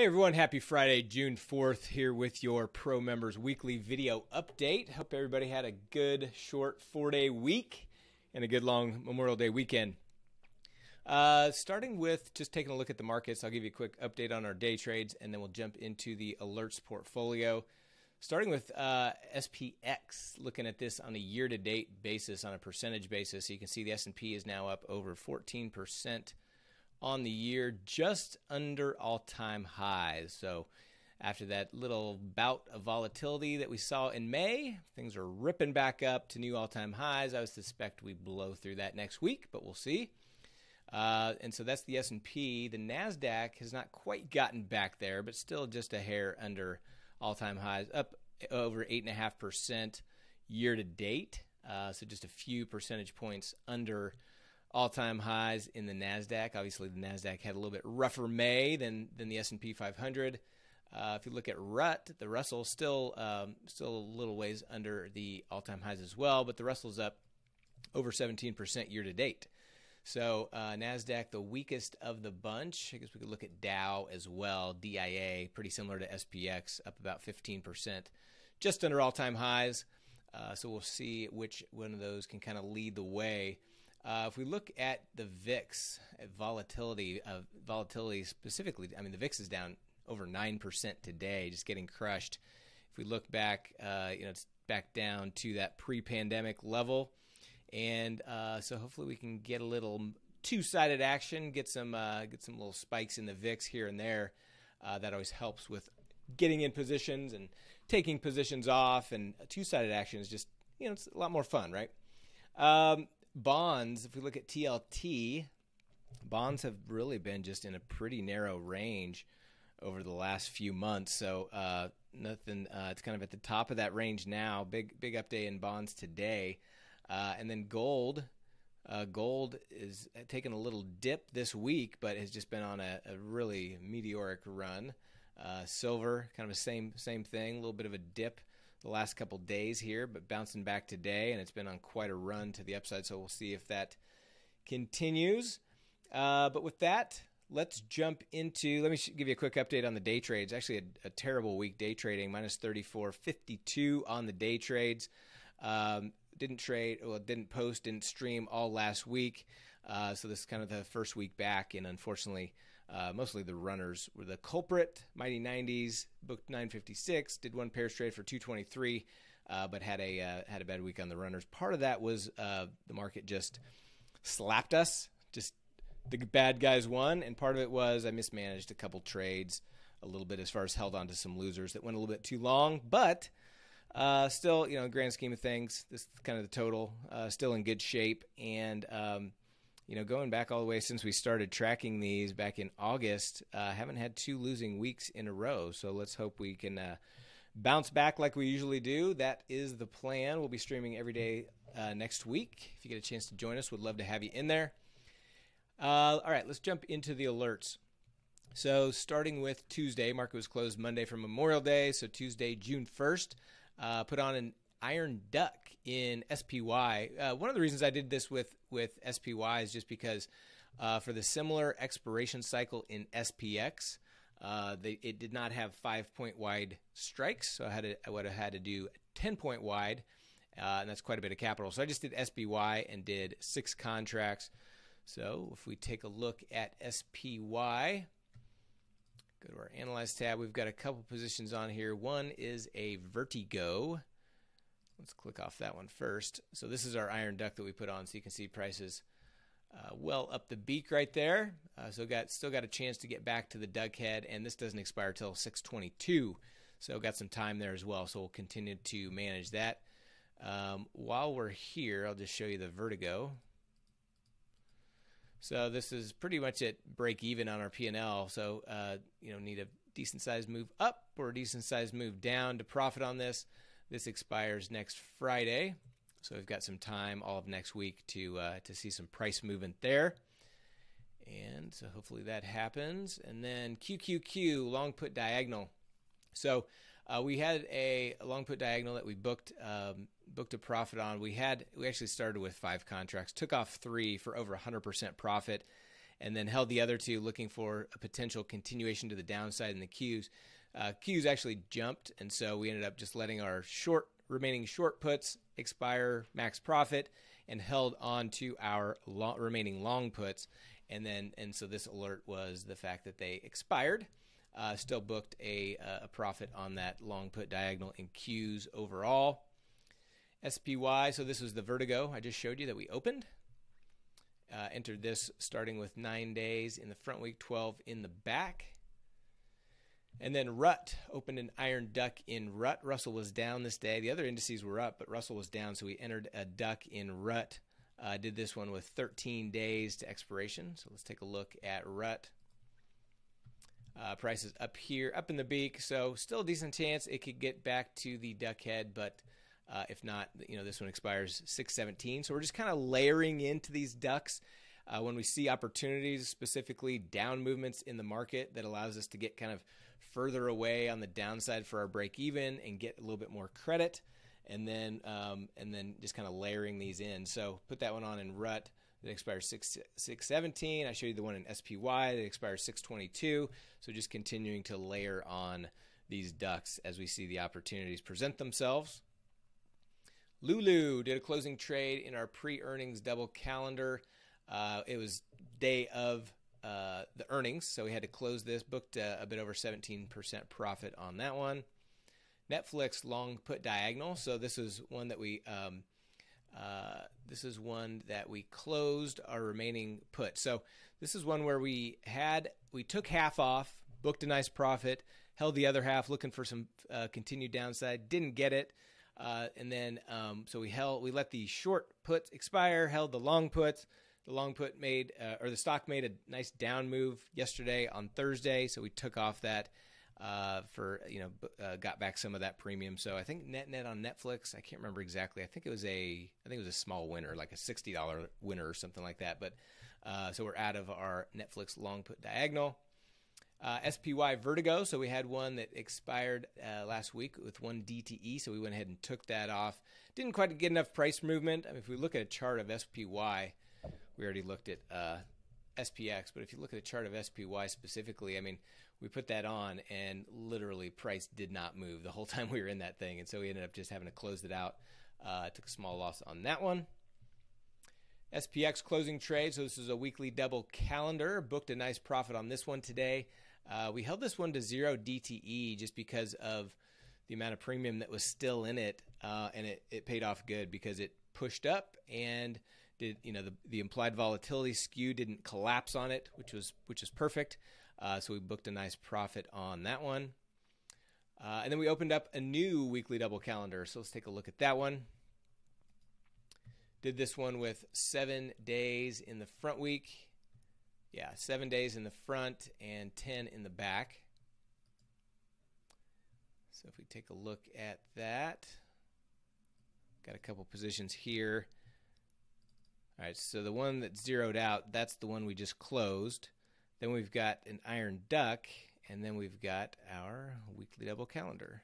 Hey everyone, happy Friday, June 4th, here with your Pro Members Weekly video update. Hope everybody had a good short four day week and a good long Memorial Day weekend. Uh, starting with just taking a look at the markets, I'll give you a quick update on our day trades and then we'll jump into the alerts portfolio. Starting with uh, SPX, looking at this on a year-to-date basis, on a percentage basis, so you can see the S&P is now up over 14 percent on the year, just under all time highs. So, after that little bout of volatility that we saw in May, things are ripping back up to new all time highs. I would suspect we blow through that next week, but we'll see. Uh, and so that's the S&P. The Nasdaq has not quite gotten back there, but still just a hair under all-time highs, up over eight and a half percent year to date. Uh, so just a few percentage points under all-time highs in the Nasdaq. Obviously, the Nasdaq had a little bit rougher May than than the S&P 500. Uh, if you look at RUT, the Russell still um, still a little ways under the all-time highs as well, but the Russell's up over 17% year to date. So uh, Nasdaq, the weakest of the bunch. I guess we could look at Dow as well. DIA, pretty similar to SPX, up about 15%, just under all-time highs. Uh, so we'll see which one of those can kind of lead the way. Uh, if we look at the VIX at volatility, uh, volatility specifically, I mean the VIX is down over nine percent today, just getting crushed. If we look back, uh, you know, it's back down to that pre-pandemic level, and uh, so hopefully we can get a little two-sided action, get some uh, get some little spikes in the VIX here and there. Uh, that always helps with getting in positions and taking positions off, and two-sided action is just you know it's a lot more fun, right? Um, bonds, if we look at TLT, bonds have really been just in a pretty narrow range over the last few months. So uh, nothing. Uh, it's kind of at the top of that range now. Big big update in bonds today, uh, and then gold. Uh, gold is taking a little dip this week, but has just been on a, a really meteoric run. Uh, silver, kind of the same same thing, a little bit of a dip the last couple days here, but bouncing back today, and it's been on quite a run to the upside. So we'll see if that continues. Uh, but with that, let's jump into. Let me give you a quick update on the day trades. Actually, a, a terrible week day trading, minus 34.52 on the day trades. Um, didn't trade, well, didn't post, didn't stream all last week. Uh, so this is kind of the first week back, and unfortunately, uh, mostly the runners were the culprit. Mighty 90s booked 956, did one pair trade for 223, uh, but had a uh, had a bad week on the runners. Part of that was uh, the market just slapped us. Just the bad guys won, and part of it was I mismanaged a couple trades a little bit as far as held on to some losers that went a little bit too long, but. Uh, still, you know, grand scheme of things, this is kind of the total. Uh, still in good shape, and um, you know, going back all the way since we started tracking these back in August, uh, haven't had two losing weeks in a row. So let's hope we can uh, bounce back like we usually do. That is the plan. We'll be streaming every day uh, next week. If you get a chance to join us, would love to have you in there. Uh, all right, let's jump into the alerts. So starting with Tuesday, market was closed Monday for Memorial Day. So Tuesday, June 1st, uh, put on an Iron Duck in SPY. Uh, one of the reasons I did this with with SPY is just because uh, for the similar expiration cycle in SPX, uh, they, it did not have five point wide strikes, so I had to, I would have had to do ten point wide, uh, and that's quite a bit of capital. So I just did SPY and did six contracts. So if we take a look at SPY. Go to our Analyze tab. We've got a couple positions on here. One is a Vertigo. Let's click off that one first. So this is our iron duck that we put on, so you can see prices uh, well up the beak right there. Uh, so got still got a chance to get back to the duck head, and this doesn't expire till 622. So got some time there as well. So we'll continue to manage that. Um, while we're here, I'll just show you the vertigo. So this is pretty much at break even on our P&L. So uh, you know need a decent sized move up or a decent sized move down to profit on this. This expires next Friday, so we've got some time all of next week to uh, to see some price movement there. And so hopefully that happens. And then QQQ long put diagonal. So uh, we had a, long put diagonal that we booked um, booked a profit on. We had we actually started with five contracts, took off three for over 100% profit, and then held the other two, looking for a potential continuation to the downside in the Qs. Uh, Qs actually jumped, and so we ended up just letting our short remaining short puts expire max profit and held on to our long, remaining long puts. And then, and so this alert was the fact that they expired. Uh, still booked a, uh, a profit on that long put diagonal in Qs overall. SPY, so this was the Vertigo I just showed you that we opened. Uh, entered this starting with nine days in the front week, 12 in the back. And then Rut opened an iron duck in Rut. Russell was down this day. The other indices were up, but Russell was down, so we entered a duck in Rut. Uh, did this one with 13 days to expiration. So let's take a look at Rut. Uh, prices up here, up in the beak. So still a decent chance it could get back to the duck head, but uh, if not, you know, this one expires 617. So we're just kind of layering into these ducks. Uh, when we see opportunities, specifically down movements in the market that allows us to get kind of further away on the downside for our break even and get a little bit more credit and then um, and then just kind of layering these in. So put that one on in rut that expires 6 617 i showed you the one in spy that expires 622 so just continuing to layer on these ducks as we see the opportunities present themselves. Lulu did a closing trade in our pre-earnings double calendar. Uh, it was day of uh, the earnings, so we had to close this. Booked uh, a bit over 17% profit on that one. Netflix long put diagonal. So this is one that we um, uh, this is one that we closed our remaining put. So this is one where we had we took half off, booked a nice profit, held the other half, looking for some uh, continued downside, didn't get it. Uh, and then um, so we held we let the short puts expire, held the long puts, the long put made, uh, or the stock made a nice down move yesterday on Thursday, so we took off that uh, for you know uh, got back some of that premium. So I think net net on Netflix, I can't remember exactly. I think it was a I think it was a small winner, like a sixty dollar winner or something like that. But uh, so we're out of our Netflix long put diagonal. Uh, SPY Vertigo. So we had one that expired uh, last week with one DTE. So we went ahead and took that off. Didn't quite get enough price movement. I mean, if we look at a chart of SPY, we already looked at uh, SPX, but if you look at the chart of SPY specifically, I mean, we put that on and literally price did not move the whole time we were in that thing. And so we ended up just having to close it out. Uh, took a small loss on that one. SPX closing trade. So this is a weekly double calendar. Booked a nice profit on this one today. Uh, we held this one to zero DTE just because of the amount of premium that was still in it, uh, and it, it paid off good because it pushed up and did you know the, the implied volatility skew didn't collapse on it, which was which is perfect. Uh, so we booked a nice profit on that one. Uh, and then we opened up a new weekly double calendar. So let's take a look at that one. Did this one with seven days in the front week. Yeah, seven days in the front and 10 in the back. So if we take a look at that, got a couple positions here. All right, so the one that's zeroed out, that's the one we just closed. Then we've got an iron duck, and then we've got our weekly double calendar.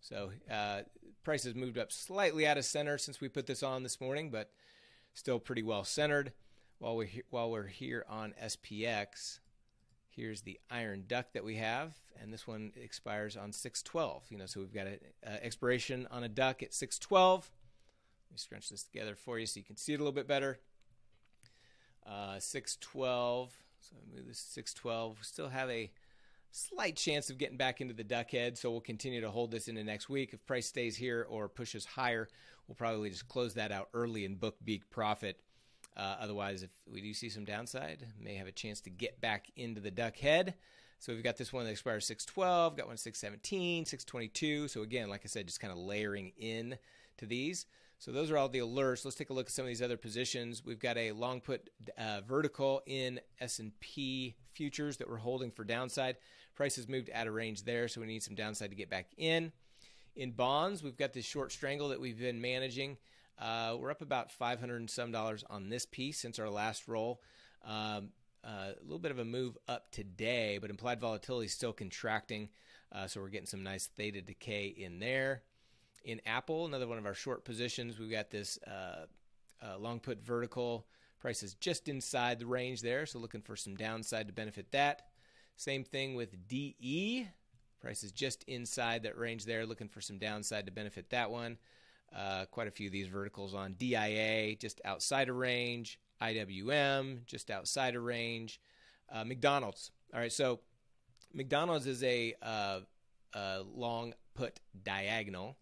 So uh, prices moved up slightly out of center since we put this on this morning, but still pretty well centered. While we're while we're here on SPX, here's the iron duck that we have, and this one expires on 612. You know, so we've got an expiration on a duck at 612. Let me scrunch this together for you so you can see it a little bit better. Uh, 612. So I move this 612. We still have a slight chance of getting back into the duck head, so we'll continue to hold this into next week. If price stays here or pushes higher, we'll probably just close that out early and book big profit. Uh, otherwise, if we do see some downside, may have a chance to get back into the duck head. So we've got this one that expires 612, got one 617, 622. So again, like I said, just kind of layering in to these. So those are all the alerts. Let's take a look at some of these other positions. We've got a long put uh, vertical in S&P futures that we're holding for downside. Prices moved out of range there, so we need some downside to get back in. In bonds, we've got this short strangle that we've been managing. Uh, we're up about 500 and some dollars on this piece since our last roll. Um, uh, a little bit of a move up today, but implied volatility is still contracting, uh, so we're getting some nice theta decay in there in Apple, another one of our short positions. We've got this uh, uh, long put vertical. Price is just inside the range there, so looking for some downside to benefit that. Same thing with DE. Price is just inside that range there, looking for some downside to benefit that one. Uh, quite a few of these verticals on DIA, just outside of range. IWM, just outside of range. Uh, McDonald's. All right, so McDonald's is a, uh, a long put diagonal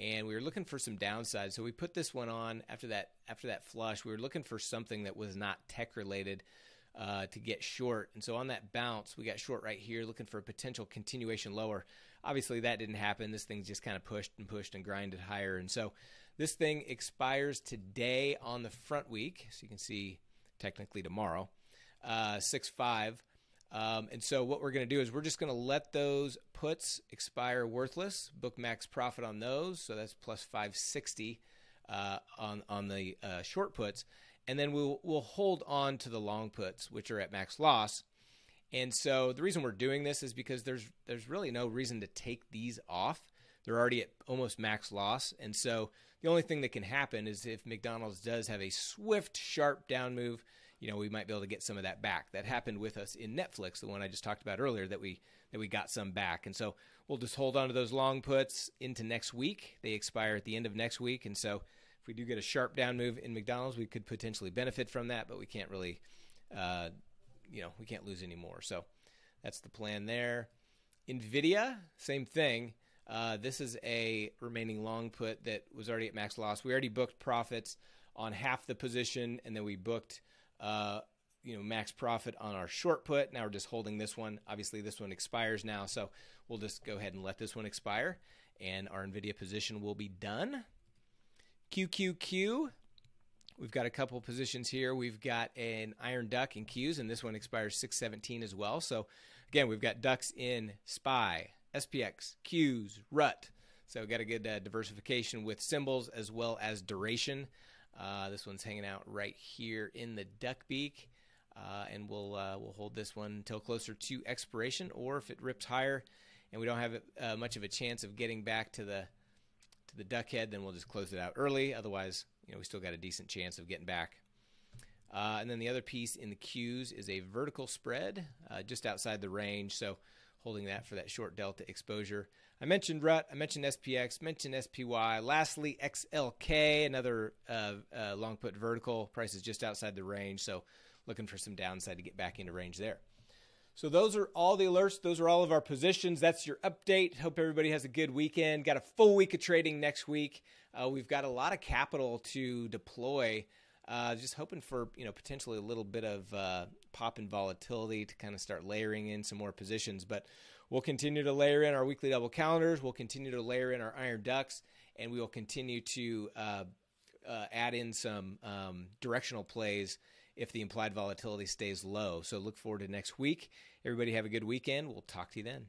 and we were looking for some downside. So we put this one on after that after that flush. We were looking for something that was not tech related uh, to get short. And so on that bounce, we got short right here, looking for a potential continuation lower. Obviously, that didn't happen. This thing just kind of pushed and pushed and grinded higher. And so this thing expires today on the front week. So you can see technically tomorrow, uh, 6 5. Um, and so what we're going to do is we're just going to let those puts expire worthless, book max profit on those. So that's plus 560 uh, on on the uh, short puts, and then we'll we'll hold on to the long puts, which are at max loss. And so the reason we're doing this is because there's there's really no reason to take these off. They're already at almost max loss, and so the only thing that can happen is if McDonald's does have a swift, sharp down move you know, we might be able to get some of that back. That happened with us in Netflix, the one I just talked about earlier, that we that we got some back. And so we'll just hold on to those long puts into next week. They expire at the end of next week, and so if we do get a sharp down move in McDonald's, we could potentially benefit from that, but we can't really, uh, you know, we can't lose any more. So that's the plan there. Nvidia, same thing. Uh, this is a remaining long put that was already at max loss. We already booked profits on half the position, and then we booked uh, you know, max profit on our short put. Now we're just holding this one. Obviously, this one expires now, so we'll just go ahead and let this one expire, and our NVIDIA position will be done. QQQ, we've got a couple positions here. We've got an iron duck in Qs, and this one expires 617 as well. So again, we've got ducks in SPY, SPX, Qs, RUT. So we've got a good uh, diversification with symbols as well as duration. Uh, this one's hanging out right here in the duck beak. Uh, and we'll uh, we'll hold this one until closer to expiration, or if it rips higher, and we don't have uh, much of a chance of getting back to the to the duck head, then we'll just close it out early. Otherwise, you know, we still got a decent chance of getting back. Uh, and then the other piece in the Qs is a vertical spread uh, just outside the range, so holding that for that short delta exposure. I mentioned RUT, I mentioned SPX, mentioned SPY. Lastly, XLK, another uh, uh, long put vertical. Price is just outside the range, so looking for some downside to get back into range there. So those are all the alerts. Those are all of our positions. That's your update. Hope everybody has a good weekend. Got a full week of trading next week. Uh, we've got a lot of capital to deploy. Uh, just hoping for you know potentially a little bit of uh, pop in volatility to kind of start layering in some more positions. But we'll continue to layer in our weekly double calendars. We'll continue to layer in our iron ducks, and we will continue to uh, uh add in some um, directional plays if the implied volatility stays low. So look forward to next week. Everybody have a good weekend. We'll talk to you then.